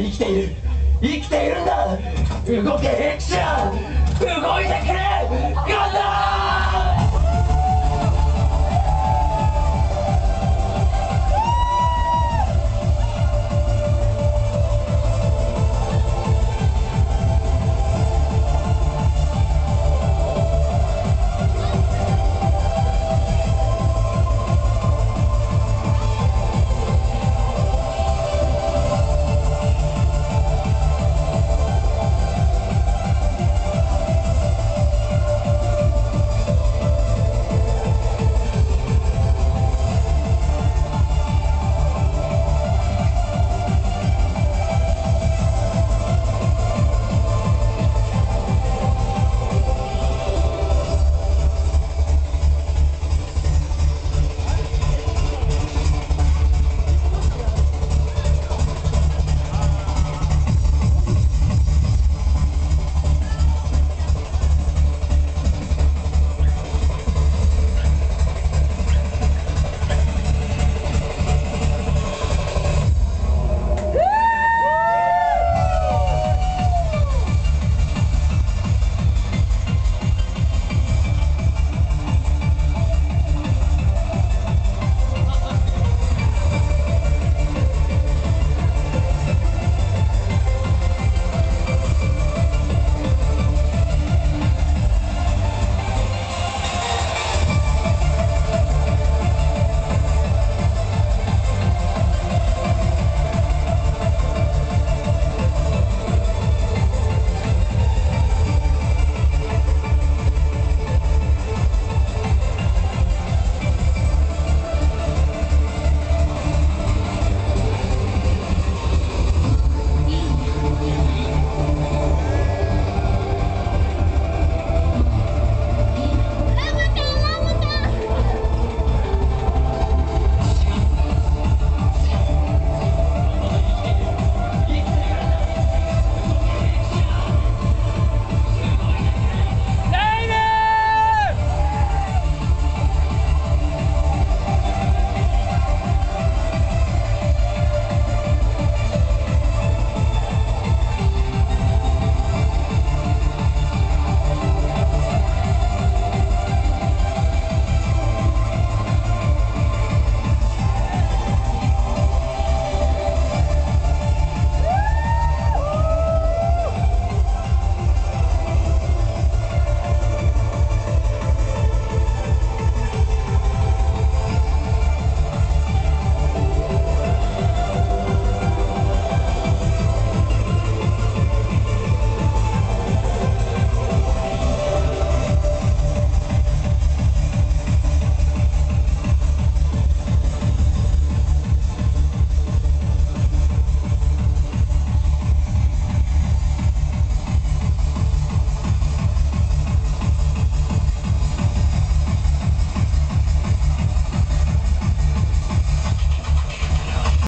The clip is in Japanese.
生きている。生きているんだ。動けヘクシャ動いてくれ。